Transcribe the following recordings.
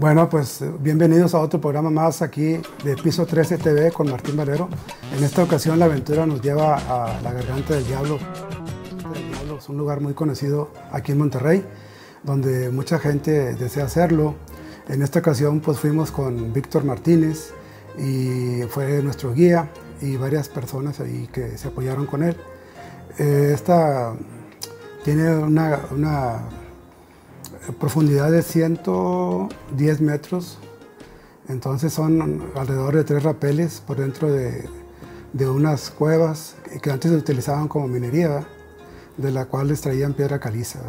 Bueno, pues bienvenidos a otro programa más aquí de Piso 13 TV con Martín Valero. En esta ocasión la aventura nos lleva a la Garganta del Diablo. Es un lugar muy conocido aquí en Monterrey, donde mucha gente desea hacerlo. En esta ocasión pues fuimos con Víctor Martínez y fue nuestro guía y varias personas ahí que se apoyaron con él. Eh, esta tiene una profundidad de 110 metros, entonces son alrededor de tres rapeles por dentro de, de unas cuevas que antes se utilizaban como minería, de la cual extraían piedra caliza.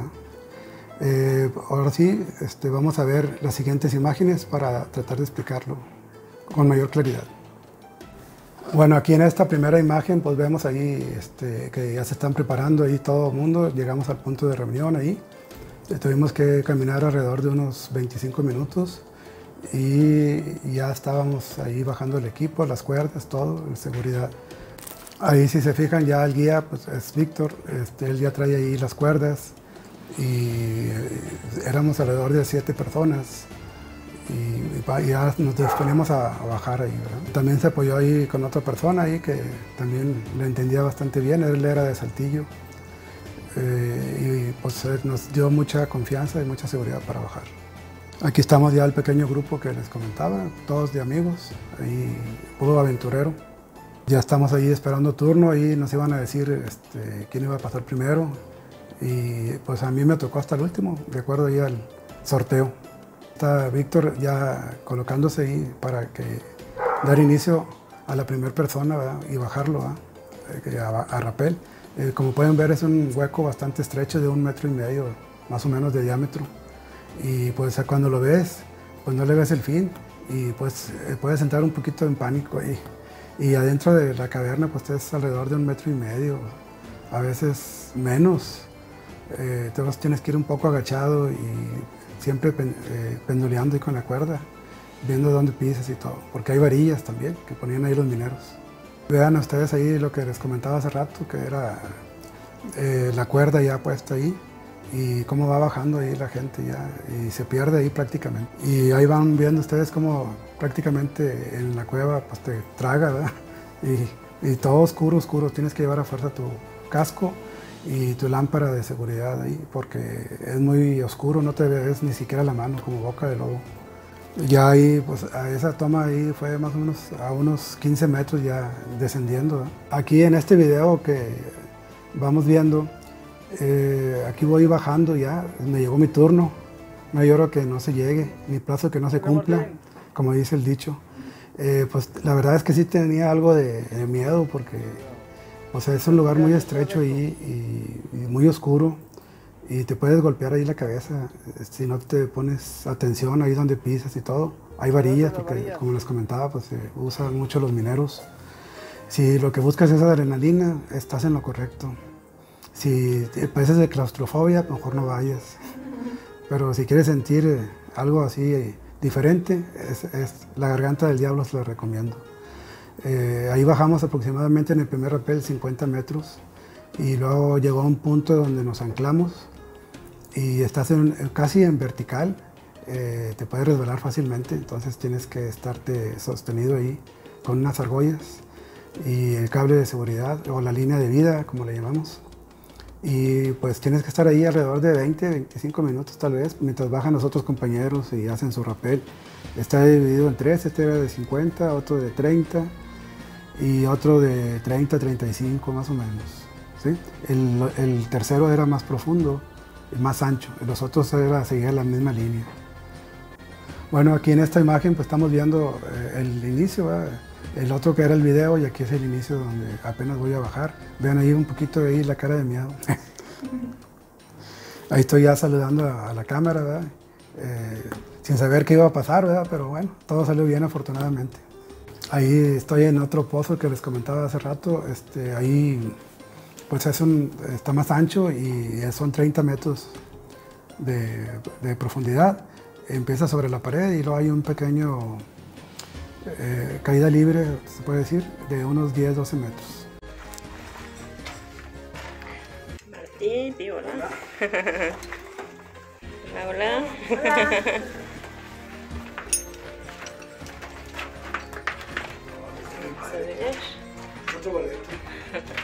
Eh, ahora sí, este, vamos a ver las siguientes imágenes para tratar de explicarlo con mayor claridad. Bueno, aquí en esta primera imagen pues vemos ahí este, que ya se están preparando ahí todo el mundo, llegamos al punto de reunión ahí. Tuvimos que caminar alrededor de unos 25 minutos y ya estábamos ahí bajando el equipo, las cuerdas, todo, en seguridad. Ahí si se fijan ya el guía pues es Víctor, este, él ya trae ahí las cuerdas y éramos alrededor de siete personas y, ya nos disponemos a, bajar ahí. También se apoyó ahí con otra persona ahí que también le entendía bastante bien, él era de Saltillo eh, y pues nos dio mucha confianza y mucha seguridad para bajar. Aquí estamos ya el pequeño grupo que les comentaba, todos de amigos, ahí puro aventurero. Ya estamos ahí esperando turno y nos iban a decir este, quién iba a pasar primero. Y pues a mí me tocó hasta el último, de acuerdo ahí al sorteo. Está Víctor ya colocándose ahí para que dar inicio a la primera persona y bajarlo eh, a, a rapel. Eh, como pueden ver es un hueco bastante estrecho de un metro y medio más o menos de diámetro. Y pues cuando lo ves pues no le ves el fin. Y pues eh, puedes entrar un poquito en pánico ahí. Y adentro de la caverna pues es alrededor de un metro y medio a veces menos. Eh, entonces tienes que ir un poco agachado y siempre penduleando ahí con la cuerda viendo dónde pisas y todo porque hay varillas también que ponían ahí los mineros Vean ustedes ahí lo que les comentaba hace rato, que era eh, la cuerda ya puesta ahí y cómo va bajando ahí la gente ya y se pierde ahí prácticamente. Y ahí van viendo ustedes cómo prácticamente en la cueva pues te traga, ¿verdad? Y, y todo oscuro, oscuro, tienes que llevar a fuerza tu casco y tu lámpara de seguridad ahí porque es muy oscuro, no te ves ni siquiera la mano como boca de lobo. Ya ahí, pues a esa toma ahí fue más o menos a unos 15 metros ya descendiendo. Aquí en este video que vamos viendo, eh, aquí voy bajando ya, me llegó mi turno, no lloro que no se llegue, mi plazo que no se cumpla, como dice el dicho. Eh, pues la verdad es que sí tenía algo de, miedo porque o sea, es un lugar muy estrecho y muy oscuro y te puedes golpear ahí la cabeza eh, si no te pones atención ahí donde pisas y todo. Hay varillas, porque como les comentaba, pues se usan mucho los mineros. Si lo que buscas es adrenalina, estás en lo correcto. Si padeces de claustrofobia, mejor no vayas. Pero si quieres sentir eh, algo así eh, diferente, es, la garganta del diablo, se lo recomiendo. ahí bajamos aproximadamente en el primer rappel 50 metros y luego llegó a un punto donde nos anclamos y estás casi en vertical, eh, te puedes resbalar fácilmente, entonces tienes que estarte sostenido ahí con unas argollas y el cable de seguridad o la línea de vida, como le llamamos. Y pues tienes que estar ahí alrededor de 20, 25 minutos tal vez, mientras bajan los otros compañeros y hacen su rappel. Está dividido en tres, este era de 50, otro de 30 y otro de 30, 35 más o menos. ¿sí? El, el tercero era más profundo, más ancho. Los otros era seguir la misma línea. Bueno, aquí en esta imagen pues estamos viendo eh, el inicio, el otro que era el video y aquí es el inicio donde apenas voy a bajar. Vean ahí un poquito ahí la cara de miedo. ahí estoy ya saludando a, la cámara, eh, sin saber qué iba a pasar, ¿verdad? pero bueno, todo salió bien afortunadamente. Ahí estoy en otro pozo que les comentaba hace rato, este, ahí pues es un, está más ancho y son 30 metros de, profundidad. Empieza sobre la pared y luego hay un pequeño eh, caída libre, se puede decir, de unos 10-12 metros. Martín, sí, hola. Hola, ah, hola. hola. Otro boleto.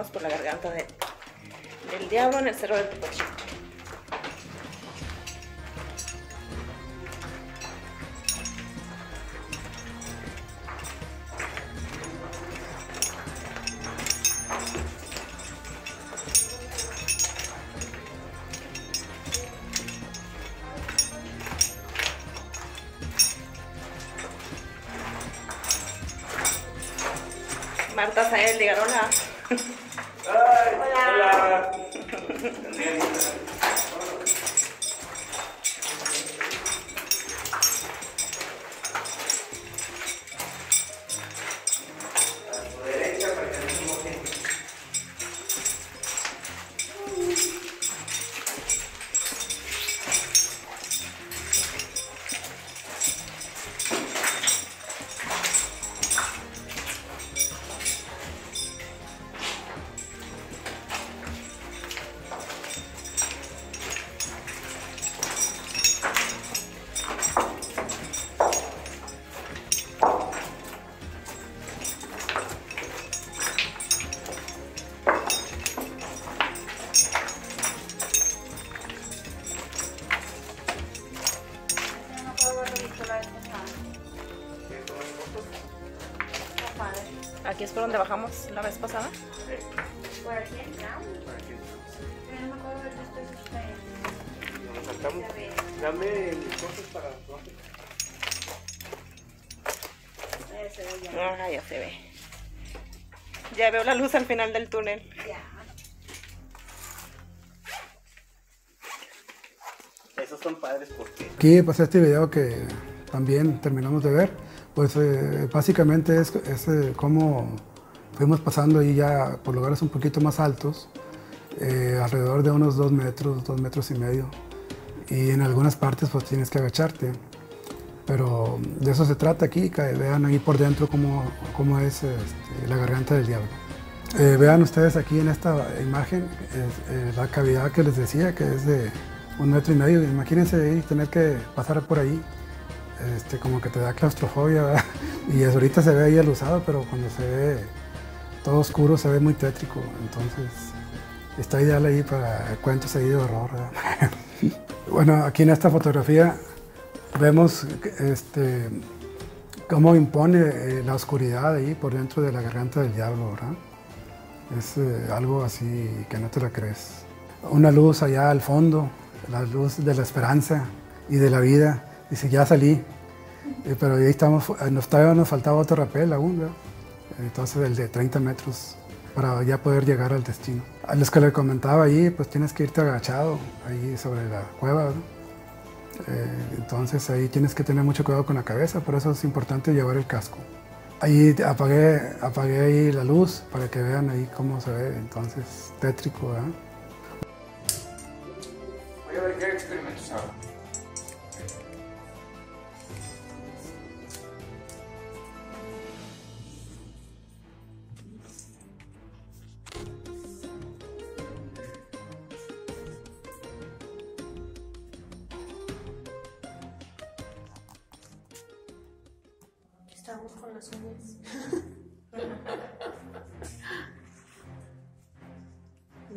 vamos por la garganta de- del diablo en el cerro del Topochico. Marta Sael, digan hola. Donde bajamos la vez pasada. Por aquí que Pero no me acuerdo eso ustedes. nos saltamos. Ya. Dame mis cosas para. Eh, se ve ya. Ah, ya se ve. Ya veo la luz al final del túnel. Ya. Esos son padres porque Aquí, pues este video que también terminamos de ver, pues eh, básicamente es, es, eh, cómo fuimos pasando ahí ya por lugares un poquito más altos, eh, alrededor de unos dos metros, dos metros y medio. Y en algunas partes pues tienes que agacharte. Pero de eso se trata aquí, vean ahí por dentro cómo, cómo es este, la garganta del diablo. Eh, vean ustedes aquí en esta imagen eh, la cavidad que les decía, que es de un metro y medio. Imagínense tener que pasar por ahí, este, como que te da claustrofobia. Y eso ahorita se ve ahí alusado, pero cuando se ve todo oscuro se ve muy tétrico. Entonces está ideal ahí para cuentos ahí de horror. bueno, aquí en esta fotografía vemos este, cómo impone eh, la oscuridad ahí por dentro de la garganta del diablo, ¿verdad? Es eh, algo así que no te la crees. Una luz allá al fondo, la luz de la esperanza y de la vida. Dice, ya salí. Eh, pero ahí estamos, eh, nos, todavía nos faltaba otro rapel aún, ¿verdad? Entonces el de 30 metros para ya poder llegar al destino. A los que le comentaba ahí, pues tienes que irte agachado ahí sobre la cueva, ¿verdad? Eh, entonces ahí tienes que tener mucho cuidado con la cabeza, por eso es importante llevar el casco. Ahí apagué, apagué ahí la luz para que vean ahí cómo se ve, entonces tétrico, ¿verdad? Voy a ver qué experimentos hago.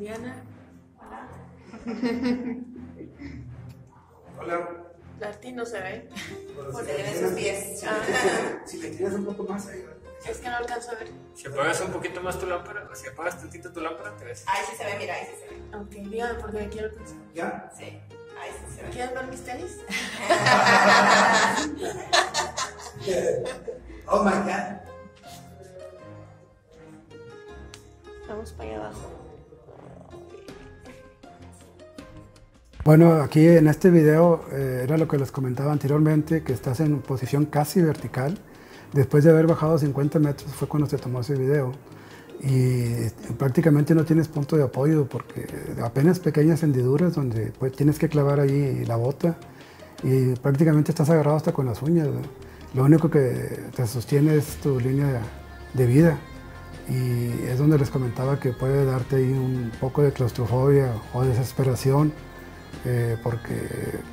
Diana. Hola. Darty no se ve. Porque tiene sus pies. Si le tiras un poco más ahí. Es que no alcanzo a ver. Si apagas un poquito más tu lámpara, o si apagas tantito tu lámpara, te ves. Ahí sí se ve, mira, ahí sí se ve. Ok, dígame porque aquí alcanzo. ¿Ya? Sí, ahí sí se ve. ¿Quieren ver mis tenis? Oh my God. Vamos para allá abajo. Bueno, aquí en este video eh, era lo que les comentaba anteriormente, que estás en posición casi vertical. Después de haber bajado 50 metros fue cuando se tomó ese video. Y prácticamente no tienes punto de apoyo porque apenas pequeñas hendiduras donde pues, tienes que clavar ahí la bota y prácticamente estás agarrado hasta con las uñas. ¿verdad? Lo único que te sostiene es tu línea de vida. y es donde les comentaba que puede darte ahí un poco de claustrofobia o desesperación eh, porque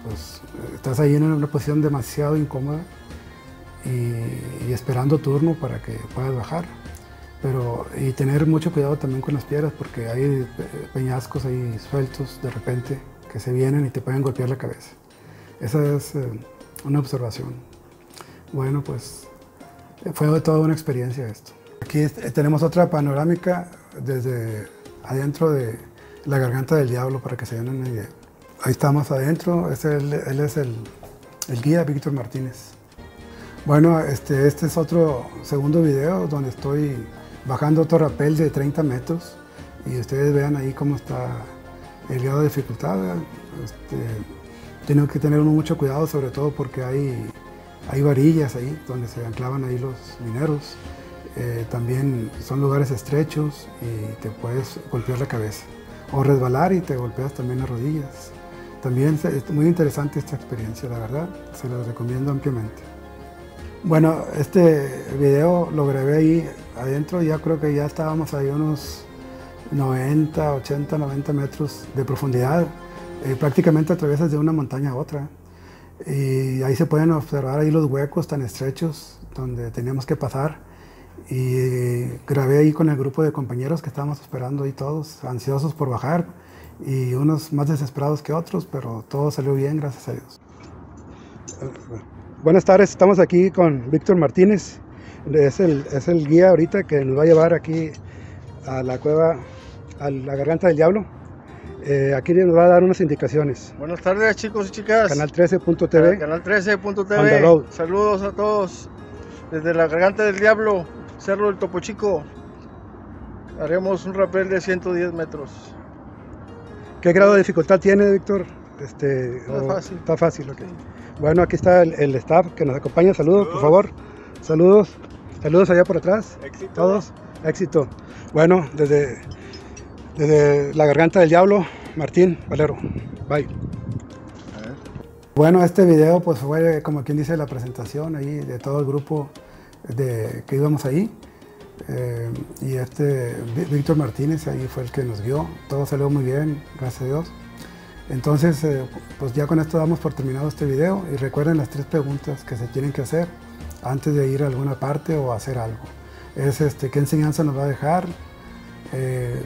pues, estás ahí en una posición demasiado incómoda y, y esperando turno para que puedas bajar. Pero, y tener mucho cuidado también con las piedras porque hay eh, peñascos ahí sueltos de repente que se vienen y te pueden golpear la cabeza. Esa es eh, una observación. Bueno, pues fue toda una experiencia esto. Aquí est- tenemos otra panorámica desde adentro de la garganta del diablo para que se den una idea. Ahí estamos adentro, este, él, es el, guía Víctor Martínez. Bueno, este, este es otro segundo video donde estoy bajando otro rapel de 30 metros y ustedes vean ahí cómo está el grado de dificultad. Este, tiene que tener mucho cuidado, sobre todo porque hay, hay varillas ahí donde se anclaban ahí los mineros. Eh, también son lugares estrechos y te puedes golpear la cabeza o resbalar y te golpeas también las rodillas. También es muy interesante esta experiencia, la verdad, se la recomiendo ampliamente. Bueno, este video lo grabé ahí adentro, ya creo que ya estábamos ahí unos 90, 80, 90 metros de profundidad, eh, prácticamente atraviesas de una montaña a otra. Y ahí se pueden observar ahí los huecos tan estrechos donde teníamos que pasar. Y grabé ahí con el grupo de compañeros que estábamos esperando ahí todos, ansiosos por bajar y unos más desesperados que otros, pero todo salió bien, gracias a Dios. Buenas tardes, estamos aquí con Víctor Martínez, es el, es el guía ahorita que nos va a llevar aquí a la cueva, a la garganta del diablo. Eh, aquí nos va a dar unas indicaciones. Buenas tardes chicos y chicas. Canal 13.tv. Canal On the 13.tv. road. Saludos a todos. Desde la garganta del diablo, Cerro del Topo Chico. Haremos un rappel de 110 metros. ¿Qué grado de dificultad tiene, Víctor? Este, Está fácil. Está fácil, ok. Bueno, aquí está el, el staff que nos acompaña. Saludos, por favor. Saludos. Saludos allá por atrás. Éxito. Todos. Éxito. Bueno, desde, desde la garganta del diablo, Martín Valero. Bye. Bueno, este video pues fue como quien dice la presentación ahí de todo el grupo de, que íbamos ahí. Eh, y este Ví- Víctor Martínez ahí fue el que nos guió. Todo salió muy bien, gracias a Dios. Entonces, eh, pues ya con esto damos por terminado este video y recuerden las tres preguntas que se tienen que hacer antes de ir a alguna parte o hacer algo. Es este, qué enseñanza nos va a dejar, eh,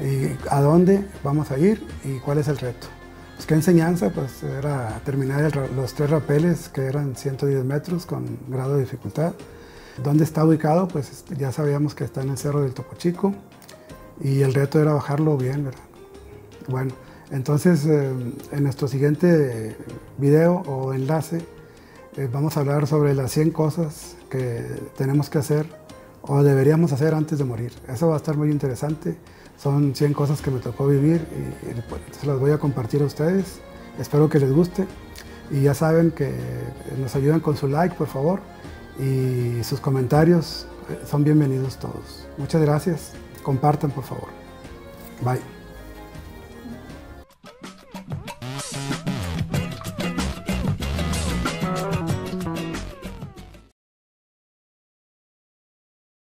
y a dónde vamos a ir y cuál es el reto. Pues, ¿Qué enseñanza? Pues era terminar el los tres rapeles que eran 110 metros con grado de dificultad. ¿Dónde está ubicado? Pues ya sabíamos que está en el Cerro del Topo Chico y el reto era bajarlo bien, ¿verdad? Bueno, entonces eh, en nuestro siguiente video o enlace eh, vamos a hablar sobre las 100 cosas que tenemos que hacer o deberíamos hacer antes de morir. Eso va a estar muy interesante. Son 100 cosas que me tocó vivir y, y, pues, se las voy a compartir a ustedes. Espero que les guste y ya saben que nos ayudan con su like, por favor, y sus comentarios eh, son bienvenidos todos. Muchas gracias. Compartan, por favor. Bye.